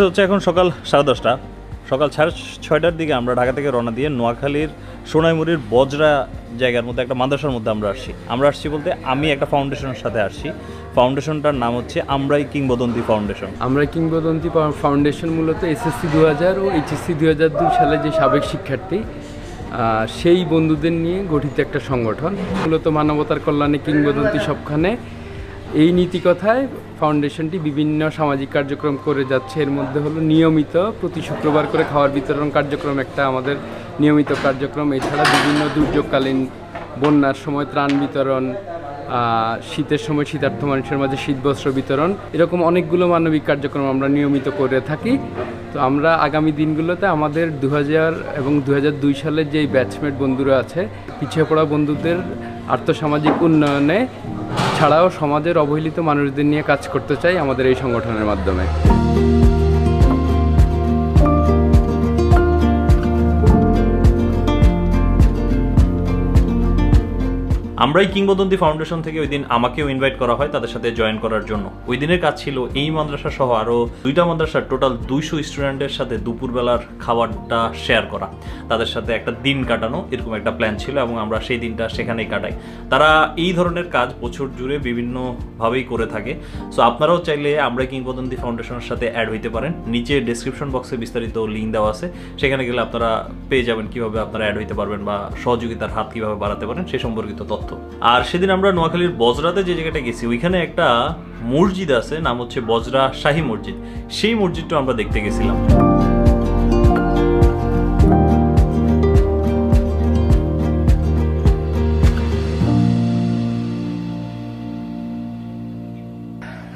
বাজে হচ্ছে এখন সকাল সাড়ে দশটা। সকাল সাড়ে ছয়টার দিকে আমরা ঢাকা থেকে রওনা দিয়ে নোয়াখালীর সোনাইমুড়ির বজরা জায়গার মধ্যে একটা মাদ্রাসার মধ্যে আমরা আসছি। আমরা আসছি বলতে আমি একটা ফাউন্ডেশনের সাথে আসছি। ফাউন্ডেশনটার নাম হচ্ছে আমরাই কিংবদন্তি ফাউন্ডেশন আমরা কিংবদন্তি ফাউন্ডেশন মূলত এসএসসি দু হাজার ও এইচএসসি দু হাজার দুই সালে যে সাবেক শিক্ষার্থী সেই বন্ধুদের নিয়ে গঠিত একটা সংগঠন। মূলত মানবতার কল্যাণে কিংবদন্তি সবখানে। এই নীতিকথায় ফাউন্ডেশনটি বিভিন্ন সামাজিক কার্যক্রম করে যাচ্ছে। এর মধ্যে হলো নিয়মিত প্রতি শুক্রবার করে খাওয়ার বিতরণ কার্যক্রম একটা আমাদের নিয়মিত কার্যক্রম। এছাড়া বিভিন্ন দুর্যোগকালীন বন্যার সময় ত্রাণ বিতরণ শীতের সময় শীতার্থ মানুষের মাঝে শীতবস্ত্র বিতরণ, এরকম অনেকগুলো মানবিক কার্যক্রম আমরা নিয়মিত করে থাকি। তো আমরা আগামী দিনগুলোতে আমাদের দু হাজার এবং দু হাজার দুই সালের যেই ব্যাচমেট বন্ধুরা আছে, পিছিয়ে পড়া বন্ধুদের আর্থসামাজিক উন্নয়নে ছাড়াও সমাজের অবহেলিত মানুষদের নিয়ে কাজ করতে চাই আমাদের এই সংগঠনের মাধ্যমে। আমরাই কিংবদন্তি ফাউন্ডেশন থেকে ওই দিন আমাকেও ইনভাইট করা হয় তাদের সাথে জয়েন করার জন্য। ওই দিনের কাজ ছিল এই মাদ্রাসা সহ আরও দুইটা মাদ্রাসার টোটাল দুইশো স্টুডেন্টের সাথে দুপুরবেলার খাবারটা শেয়ার করা। তাদের সাথে একটা দিন কাটানো, এরকম একটা প্ল্যান ছিল এবং আমরা সেই দিনটা সেখানেই কাটাই। তারা এই ধরনের কাজ বছর জুড়ে বিভিন্নভাবেই করে থাকে। সো আপনারাও চাইলে আমরা কিংবদন্তি ফাউন্ডেশনের সাথে অ্যাড হইতে পারেন। নিচে ডেসক্রিপশন বক্সে বিস্তারিত লিঙ্ক দেওয়া আছে। সেখানে গেলে আপনারা পেয়ে যাবেন কীভাবে আপনারা অ্যাড হইতে পারবেন বা সহযোগিতার হাত কীভাবে বাড়াতে পারেন, সে সম্পর্কিত তথ্য আর সেদিন আমরা নোয়াখালীর বজরাতে যে জায়গাটা গেছি, ওইখানে একটা মসজিদ আছে, নাম হচ্ছে বজরা শাহী মসজিদ। সেই মসজিদটা আমরা দেখতে গেছিলাম।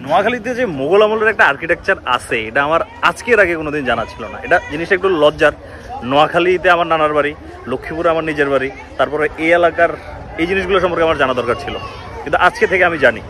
নোয়াখালীতে যে মোগল আমলের একটা আর্কিটেকচার আছে, এটা আমার আজকের আগে কোনোদিন জানা ছিল না। এটা জিনিসটা একটু লজ্জার। নোয়াখালীতে আমার নানার বাড়ি, লক্ষ্মীপুরে আমার নিজের বাড়ি, তারপরে এই এলাকার এই জিনিসগুলো সম্পর্কে আমার জানা দরকার ছিল। কিন্তু আজকে থেকে আমি জানি।